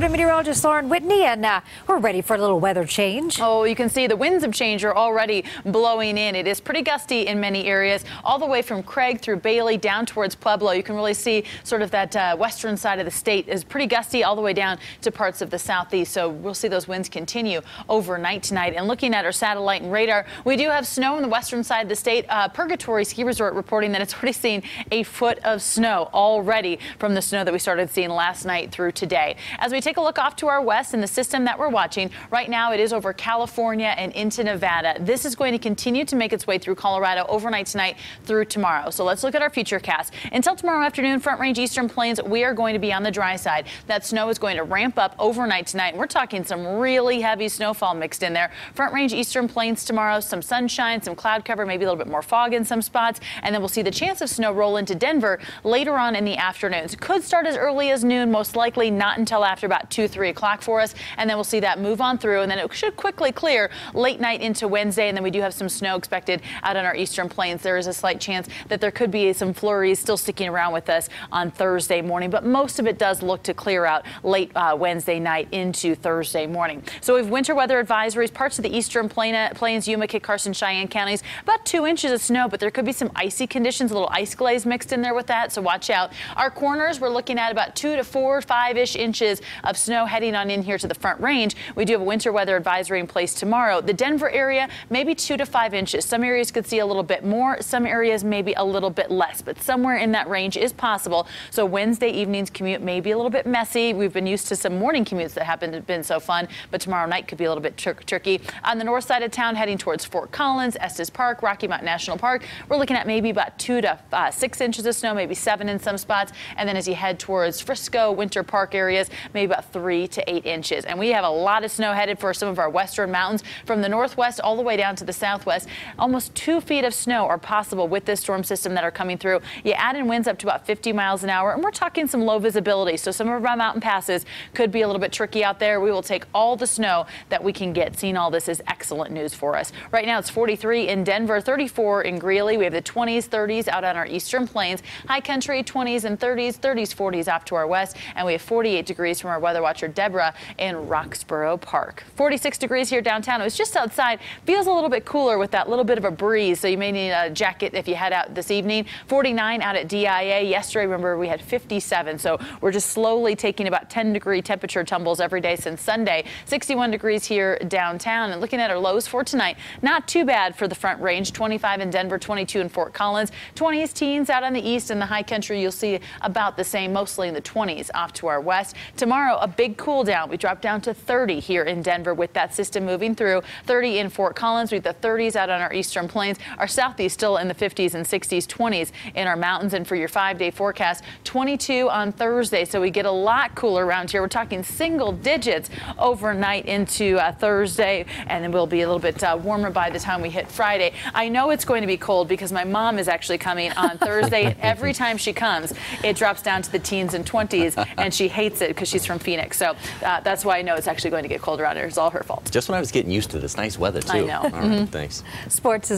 to meteorologist Lauren Whitney, and uh, we're ready for a little weather change. Oh, you can see the winds of change are already blowing in. It is pretty gusty in many areas, all the way from Craig through Bailey down towards Pueblo. You can really see sort of that uh, western side of the state is pretty gusty all the way down to parts of the southeast. So we'll see those winds continue overnight tonight. And looking at our satellite and radar, we do have snow on the western side of the state. Uh, Purgatory Ski Resort reporting that it's already seen a foot of snow already from the snow that we started seeing last night through today. As we take a look off to our west in the system that we're watching, right now it is over California and into Nevada. This is going to continue to make its way through Colorado overnight tonight through tomorrow. So let's look at our future cast. Until tomorrow afternoon, Front Range Eastern Plains, we are going to be on the dry side. That snow is going to ramp up overnight tonight. And We're talking some really heavy snowfall mixed in there. Front Range Eastern Plains tomorrow, some sunshine, some cloud cover, maybe a little bit more fog in some spots. And then we'll see the chance of snow roll into Denver later on in the afternoons. Could start as early as noon, most likely not until after about 2, 3 o'clock for us. And then we'll see that move on through. And then it should quickly clear late night into Wednesday. And then we do have some snow expected out on our eastern plains. There is a slight chance that there could be some flurries still sticking around with us on Thursday morning. But most of it does look to clear out late uh, Wednesday night into Thursday morning. So we have winter weather advisories, parts of the eastern plains, Yuma, Kit Carson, Cheyenne counties, about two inches of snow, but there could be some icy conditions, a little ice glaze mixed in there with that. So watch out. Our corners, we're looking at about two to four, five ish inches of snow heading on in here to the front range. We do have a winter weather advisory in place tomorrow. The Denver area, maybe two to five inches. Some areas could see a little bit more, some areas maybe a little bit less, but somewhere in that range is possible. So Wednesday evening's commute may be a little bit messy. We've been used to some morning commutes that haven't been so fun, but tomorrow night could be a little bit tr tricky. On the north side of town, heading towards Fort Collins, Estes Park, Rocky Mountain National Park, we're looking at maybe about two to uh, six inches of snow, maybe seven in some spots. And then as you head towards Frisco, Winter Park areas, maybe about three to eight inches. And we have a lot of snow headed for some of our western mountains from the northwest all the way down to the southwest. Almost two feet of snow are possible with this storm system that are coming through. You add in winds up to about 50 miles an hour, and we're talking some low visibility. So some of our mountain passes could be a little bit tricky out there. We will take all the snow that we can get. Seeing all this is excellent news for us. Right now it's 43 in Denver, 34 in Greeley. We have the 20s, 30s out on our eastern plains. High country 20s and 30s, 30s, 40s off to our west. And we have 48 degrees from our weather watcher Deborah in Roxborough Park. 46 degrees here downtown. It was just outside. Feels a little bit cooler with that little bit of a breeze. So you may need a jacket if you head out this evening. 49 out at DIA. Yesterday, remember, we had 57. So we're just slowly taking about 10 degree temperature tumbles every day since Sunday. 61 degrees here downtown. And looking at our lows for tonight, not too bad for the front range. 25 in Denver, 22 in Fort Collins, 20s, teens out on the east and the high country. You'll see about the same, mostly in the 20s off to our west. Tomorrow, a big cool down. We drop down to 30 here in Denver with that system moving through. 30 in Fort Collins. We have the 30s out on our eastern plains. Our southeast still in the 50s and 60s, 20s in our mountains. And for your five day forecast, 22 on Thursday. So we get a lot cooler around here. We're talking single digits overnight into uh, Thursday. And then we'll be a little bit uh, warmer by the time we hit Friday. I know it's going to be cold because my mom is actually coming on Thursday. Every time she comes, it drops down to the teens and 20s, and she hates it because she's from Phoenix. So uh, that's why I know it's actually going to get cold around here. It's all her fault. Just when I was getting used to this nice weather, too. I know. All right, mm -hmm. thanks. Sports is